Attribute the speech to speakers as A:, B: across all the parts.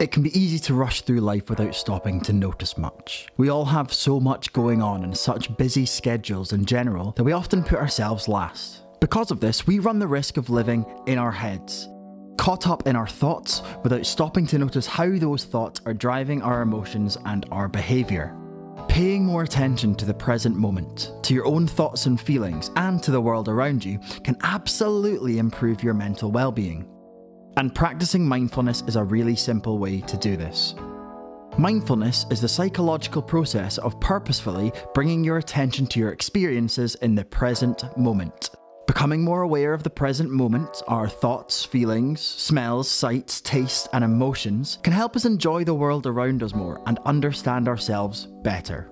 A: It can be easy to rush through life without stopping to notice much. We all have so much going on and such busy schedules in general that we often put ourselves last. Because of this, we run the risk of living in our heads, caught up in our thoughts without stopping to notice how those thoughts are driving our emotions and our behaviour. Paying more attention to the present moment, to your own thoughts and feelings, and to the world around you can absolutely improve your mental well-being. And practicing mindfulness is a really simple way to do this. Mindfulness is the psychological process of purposefully bringing your attention to your experiences in the present moment. Becoming more aware of the present moment, our thoughts, feelings, smells, sights, tastes, and emotions can help us enjoy the world around us more and understand ourselves better.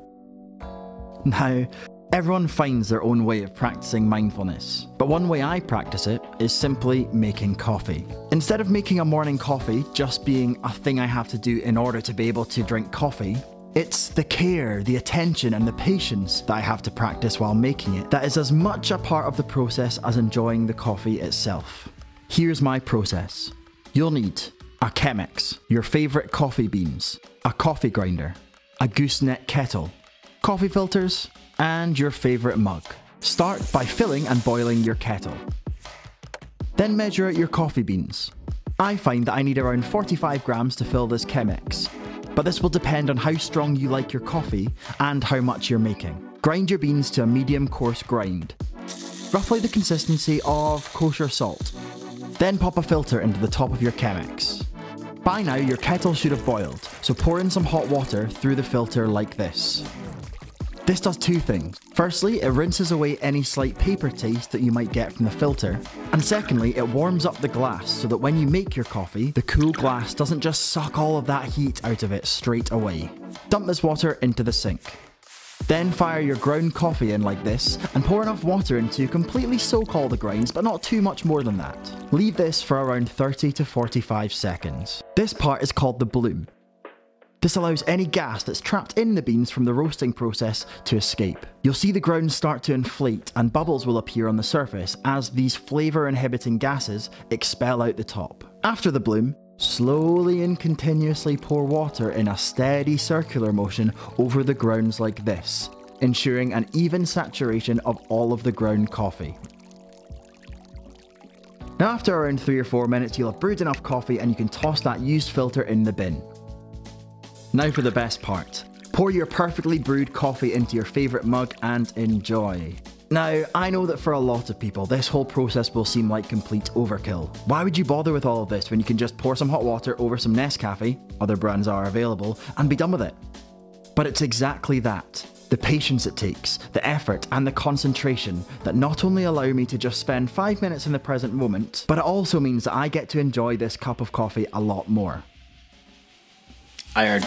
A: Now, Everyone finds their own way of practicing mindfulness, but one way I practice it is simply making coffee. Instead of making a morning coffee just being a thing I have to do in order to be able to drink coffee, it's the care, the attention, and the patience that I have to practice while making it that is as much a part of the process as enjoying the coffee itself. Here's my process. You'll need a Chemex, your favourite coffee beans, a coffee grinder, a gooseneck kettle, coffee filters, and your favourite mug. Start by filling and boiling your kettle. Then measure out your coffee beans. I find that I need around 45 grams to fill this Chemex, but this will depend on how strong you like your coffee and how much you're making. Grind your beans to a medium coarse grind, roughly the consistency of kosher salt. Then pop a filter into the top of your Chemex. By now your kettle should have boiled, so pour in some hot water through the filter like this. This does two things. Firstly, it rinses away any slight paper taste that you might get from the filter. And secondly, it warms up the glass so that when you make your coffee, the cool glass doesn't just suck all of that heat out of it straight away. Dump this water into the sink. Then fire your ground coffee in like this and pour enough water in to completely soak all the grains but not too much more than that. Leave this for around 30 to 45 seconds. This part is called the bloom this allows any gas that's trapped in the beans from the roasting process to escape. You'll see the grounds start to inflate and bubbles will appear on the surface as these flavour inhibiting gases expel out the top. After the bloom, slowly and continuously pour water in a steady circular motion over the grounds like this, ensuring an even saturation of all of the ground coffee. Now after around 3 or 4 minutes you'll have brewed enough coffee and you can toss that used filter in the bin. Now for the best part. Pour your perfectly brewed coffee into your favourite mug and enjoy. Now, I know that for a lot of people, this whole process will seem like complete overkill. Why would you bother with all of this when you can just pour some hot water over some Nescafe, other brands are available, and be done with it? But it's exactly that. The patience it takes, the effort, and the concentration that not only allow me to just spend 5 minutes in the present moment, but it also means that I get to enjoy this cup of coffee a lot more.
B: I earned